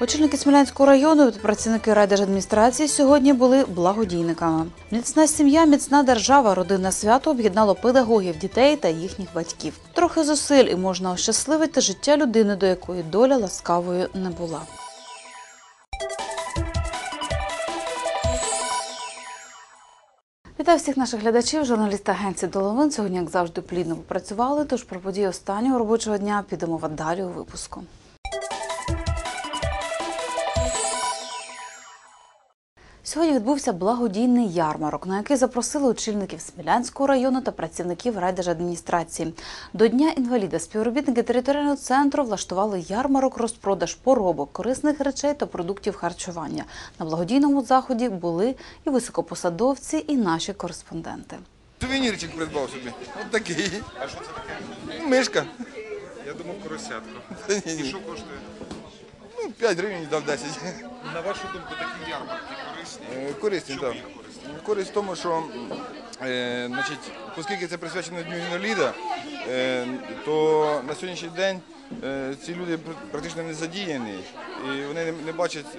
Очільники Смілянського району та працівники райдержадміністрації сьогодні були благодійниками. Міцна сім'я, міцна держава, родинне свято об'єднало педагогів, дітей та їхніх батьків. Трохи зусиль і можна ощасливити життя людини, до якої доля ласкавою не була. Вітаю всіх наших глядачів. Журналісти агенції Доловин сьогодні, як завжди, плідно попрацювали. Тож про події останнього робочого дня підемо далі у випуску. Сьогодні відбувся благодійний ярмарок, на який запросили очільників Смілянського району та працівників райдержадміністрації. До Дня інваліда співробітники територіального центру влаштували ярмарок розпродаж поробок, корисних речей та продуктів харчування. На благодійному заході були і високопосадовці, і наші кореспонденти. Сувенірчик придбав собі. От такий. А що це таке? Мишка. Я думав поросятко. І що коштує? Ну, 5 гривень дав 10. На вашу думку, такі ярмарки корисні? Е, Корисні, так. їх? Користь в тому, що е, значить, оскільки це присвячено Дню інваліда, е, то на сьогоднішній день ці люди практично не задіяні і вони не, бачать е,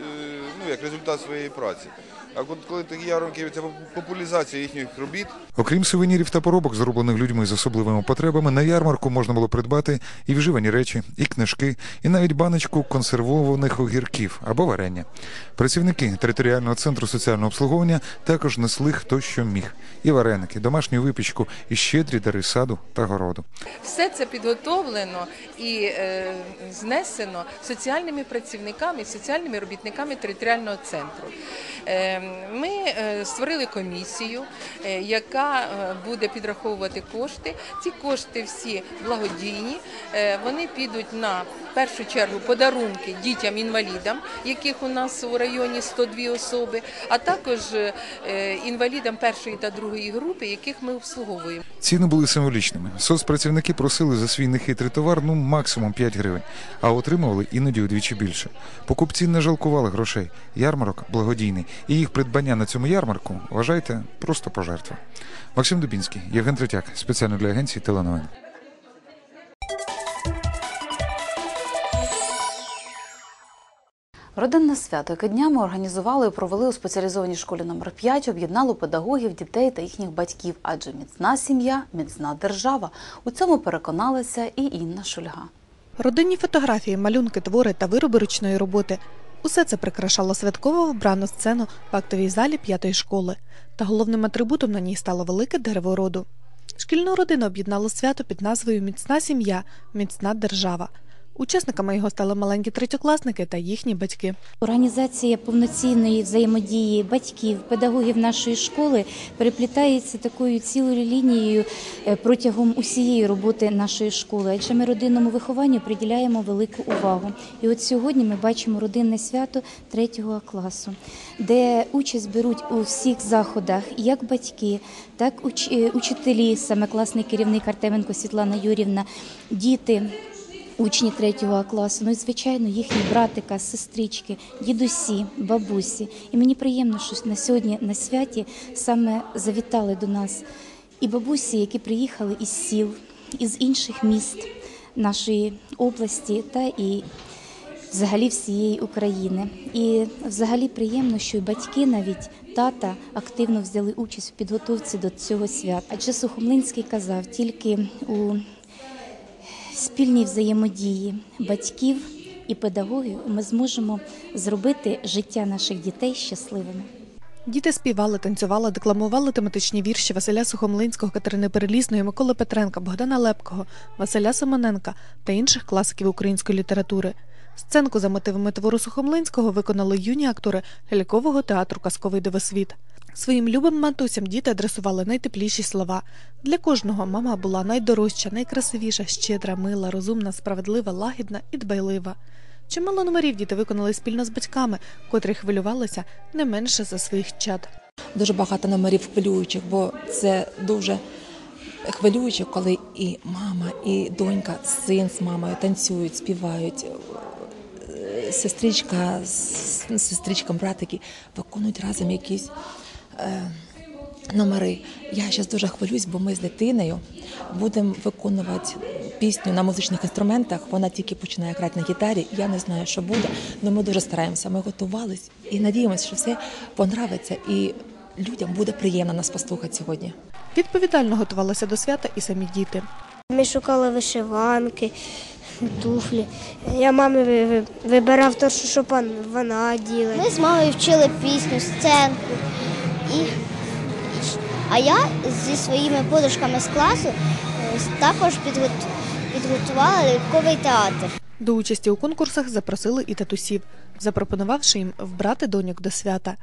ну, як результат своєї праці. А от коли такі ярмарки, це популяризація їхніх робіт, Окрім сувенірів та поробок, зроблених людьми з особливими потребами, на ярмарку можна було придбати і вживані речі, і книжки, і навіть баночку консервованих огірків або варення. Працівники територіального центру соціального обслуговування також несли хто що міг: і вареники, домашню випічку, і щедрі дари саду та городу. Все це підготовлено і е, знесено соціальними працівниками, соціальними робітниками територіального центру. Е, ми е, створили комісію, е, яка буде підраховувати кошти. Ці кошти всі благодійні. Вони підуть на першу чергу подарунки дітям-інвалідам, яких у нас у районі 102 особи, а також інвалідам першої та другої групи, яких ми обслуговуємо. Ціни були символічними. Соцпрацівники просили за свій нехитрий товар ну максимум 5 гривень, а отримували іноді удвічі більше. Покупці не жалкували грошей. Ярмарок благодійний, і їх придбання на цьому ярмарку вважайте просто пожертва. Максим Дубінський, Євген Третяк, спеціально для агенції теленовин. Родинне свято, яке днями організували і провели у спеціалізованій школі номер 5 об'єднало педагогів, дітей та їхніх батьків, адже міцна сім'я, міцна держава. У цьому переконалася і Інна Шульга. Родинні фотографії, малюнки, твори та вироби ручної роботи. Усе це прикрашало святково вбрану сцену в актовій залі п'ятої школи. Та головним атрибутом на ній стало велике дерево роду. Шкільну родину об'єднало свято під назвою Міцна сім'я, міцна держава. Учасниками його стали маленькі третьокласники та їхні батьки. Організація повноцінної взаємодії батьків, педагогів нашої школи переплітається такою цілою лінією е, протягом усієї роботи нашої школи, адже ми родинному вихованню приділяємо велику увагу. І от сьогодні ми бачимо родинне свято третього класу, де участь беруть у всіх заходах як батьки, так уч- е, учителі, саме класний керівник Артеменко Світлана Юрівна, діти учні третього класу, ну і звичайно їхні братика, сестрички, дідусі, бабусі. І мені приємно, що на сьогодні на святі саме завітали до нас і бабусі, які приїхали із сіл, із інших міст нашої області та і взагалі всієї України. І взагалі приємно, що і батьки навіть тата активно взяли участь у підготовці до цього свята. Адже Сухомлинський казав, тільки у спільній взаємодії батьків і педагогів ми зможемо зробити життя наших дітей щасливими. Діти співали, танцювали, декламували тематичні вірші Василя Сухомлинського, Катерини Перелісної, Миколи Петренка, Богдана Лепкого, Василя Семененка та інших класиків української літератури. Сценку за мотивами твору Сухомлинського виконали юні актори лялькового театру Казковий дивосвіт. Своїм любим матусям діти адресували найтепліші слова. Для кожного мама була найдорожча, найкрасивіша, щедра, мила, розумна, справедлива, лагідна і дбайлива. Чимало номерів діти виконали спільно з батьками, котрі хвилювалися не менше за своїх чад. дуже багато номерів хвилюючих, бо це дуже хвилююче, коли і мама, і донька, син з мамою танцюють, співають. Сестричка з з сестричком, братики виконують разом якісь е, номери. Я зараз дуже хвилююсь, бо ми з дитиною будемо виконувати пісню на музичних інструментах. Вона тільки починає грати на гітарі. Я не знаю, що буде, але ми дуже стараємося. Ми готувались і надіємося, що все понравиться і людям буде приємно нас послухати сьогодні. Відповідально готувалися до свята і самі діти. Ми шукали вишиванки, туфлі. Я мамі ви- ви- вибирав те, що вон- вона діла. Ми з мамою вчили пісню, сценку. І... А я зі своїми подружками з класу е, також підгот- підготувала ляльковий театр. До участі у конкурсах запросили і татусів, запропонувавши їм вбрати доньок до свята.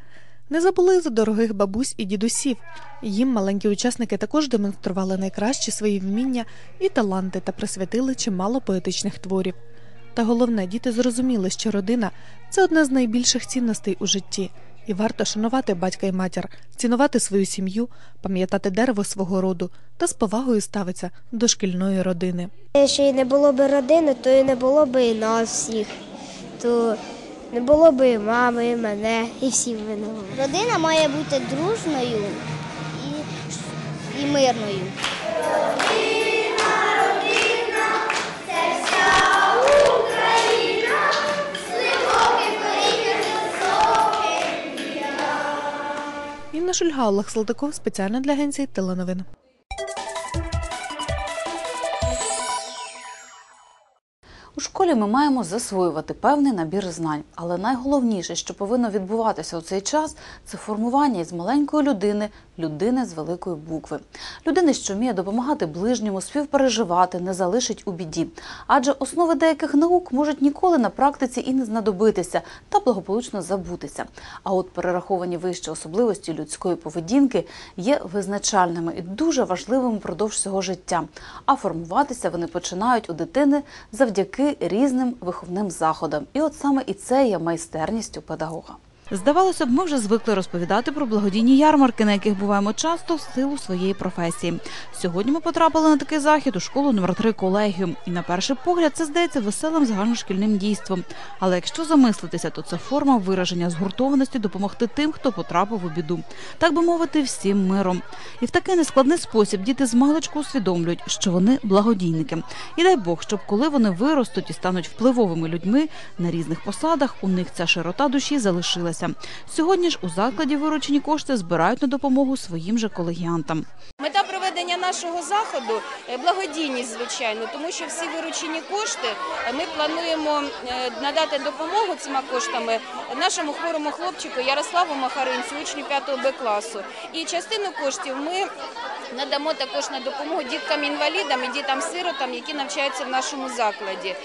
Не забули за дорогих бабусь і дідусів. Їм маленькі учасники також демонстрували найкращі свої вміння і таланти та присвятили чимало поетичних творів. Та головне, діти зрозуміли, що родина це одна з найбільших цінностей у житті, і варто шанувати батька і матір, цінувати свою сім'ю, пам'ятати дерево свого роду та з повагою ставитися до шкільної родини. Якщо і не було б родини, то і не було б і нас всіх. То не було б і мами, і мене, і всіх мене. Родина має бути дружною і, і мирною. Інна Шульга, Олег Салтиков спеціально для агенції Теленовин. У школі ми маємо засвоювати певний набір знань, але найголовніше, що повинно відбуватися у цей час, це формування із маленької людини, людини з великої букви. Людини, що вміє допомагати ближньому, співпереживати, не залишить у біді. Адже основи деяких наук можуть ніколи на практиці і не знадобитися та благополучно забутися. А от перераховані вище особливості людської поведінки є визначальними і дуже важливими впродовж всього життя. А формуватися вони починають у дитини завдяки різним виховним заходам. І от саме і це є майстерністю педагога. Здавалося б, ми вже звикли розповідати про благодійні ярмарки, на яких буваємо часто в силу своєї професії. Сьогодні ми потрапили на такий захід у школу номер 3 колегіум. І на перший погляд це здається веселим загальношкільним дійством. Але якщо замислитися, то це форма вираження згуртованості допомогти тим, хто потрапив у біду, так би мовити, всім миром. І в такий нескладний спосіб діти з маличку усвідомлюють, що вони благодійники. І дай Бог, щоб коли вони виростуть і стануть впливовими людьми на різних посадах, у них ця широта душі залишилася. Сьогодні ж у закладі виручені кошти збирають на допомогу своїм же колегіантам. Нашого заходу е, благодійність, звичайно, тому що всі виручені кошти е, ми плануємо е, надати допомогу цими коштами нашому хворому хлопчику Ярославу Махаринцю, учню 5 Б класу. І частину коштів ми надамо також на допомогу діткам-інвалідам і дітям-сиротам, які навчаються в нашому закладі.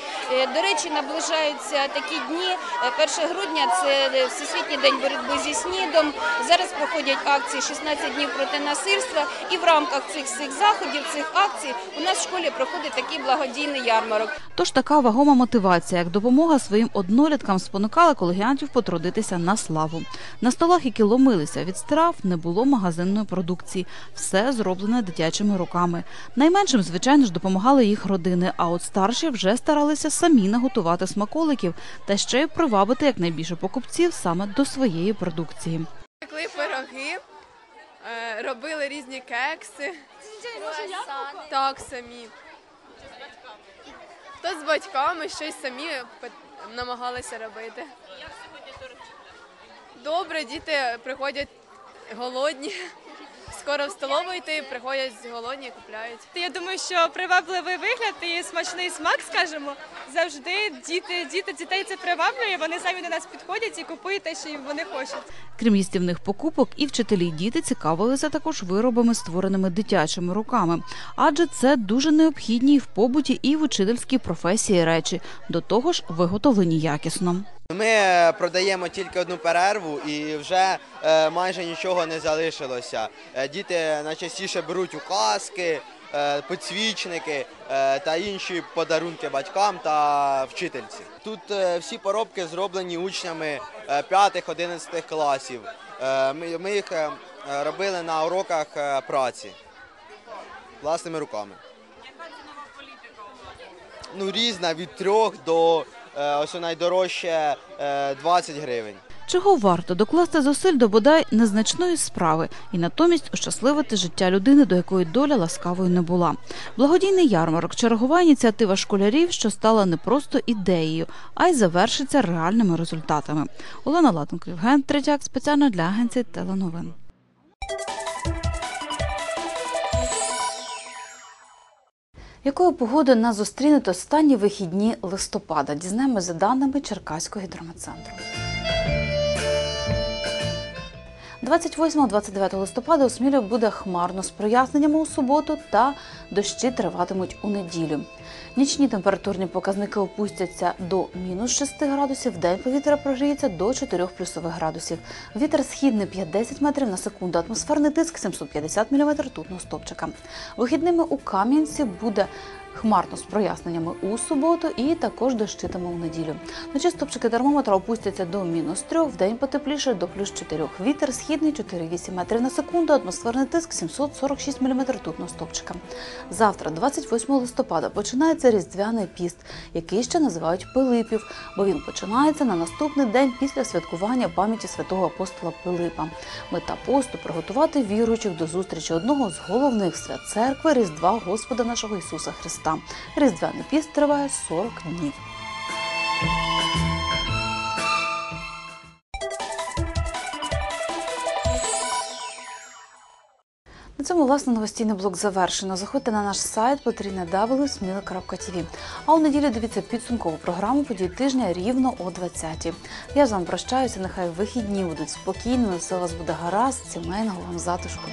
До речі, наближаються такі дні. Е, 1 грудня це Всесвітній день боротьби зі СНІДом. Зараз проходять акції 16 днів проти насильства. І в рамках цих всіх заходів, цих акцій у нас в школі проходить такий благодійний ярмарок. Тож така вагома мотивація, як допомога своїм одноліткам, спонукала колегіантів потрудитися на славу. На столах, які ломилися від страв, не було магазинної продукції. Все зроблене дитячими руками. Найменшим, звичайно ж, допомагали їх родини. А от старші вже старалися самі наготувати смаколиків та ще й привабити якнайбільше покупців саме до своєї продукції. Робили різні кекси. Так, самі. Хто з батьками щось самі пе- намагалися робити. Як сьогодні до Добре, діти приходять голодні. Скоро в столову йти, приходять голодні, купляють. Я думаю, що привабливий вигляд і смачний смак, скажімо, завжди діти, діти дітей це приваблює. Вони самі до нас підходять і купують те, що їм вони хочуть. Крім їстівних покупок, і вчителі й діти цікавилися також виробами, створеними дитячими руками, адже це дуже необхідні і в побуті, і в учительській професії речі, до того ж виготовлені якісно. Ми продаємо тільки одну перерву і вже е, майже нічого не залишилося. Е, Діти найчастіше беруть указки, е, підсвічники е, та інші подарунки батькам та вчительці. Тут е, всі поробки зроблені учнями 5-11 класів. Е, Ми їх е, робили на уроках е, праці. власними руками. Ну, різна від 3 до е, ось найдорожче е, 20 гривень. Чого варто докласти зусиль до бодай незначної справи і натомість ощасливити життя людини, до якої доля ласкавою не була. Благодійний ярмарок чергова ініціатива школярів, що стала не просто ідеєю, а й завершиться реальними результатами. Олена Латенко, Євген Третяк спеціально для агенції теленовин. Якою погодою нас зустрінуть останні вихідні листопада? Дізнаємося за даними Черкаського гідрометцентру. 28-29 листопада у Смілі буде хмарно з проясненнями у суботу та дощі триватимуть у неділю. Нічні температурні показники опустяться до мінус 6 градусів, день повітря прогріється до 4 плюсових градусів. Вітер східний 5-10 метрів на секунду, атмосферний тиск 750 мм ртутного стопчика. Вихідними у Кам'янці буде хмарно з проясненнями у суботу і також дощитиме у неділю. Вночі стопчики термометра опустяться до мінус 3, в день потепліше до плюс 4. Вітер східний 4,8 метрів на секунду, атмосферний тиск 746 мм ртутного стопчика. Завтра, 28 листопада, починається Різдвяний піст, який ще називають Пилипів, бо він починається на наступний день після святкування пам'яті святого апостола Пилипа. Мета посту приготувати віруючих до зустрічі одного з головних свят церкви Різдва Господа нашого Ісуса Христа. Різдвяний піст триває 40 днів. На цьому власне новостійний блок завершено. Заходьте на наш сайт www.smila.tv. А у неділю дивіться підсумкову програму подій тижня рівно о 20-ті. Я з вами прощаюся. Нехай вихідні будуть спокійними, все у вас буде гаразд, сімейного вам затишку.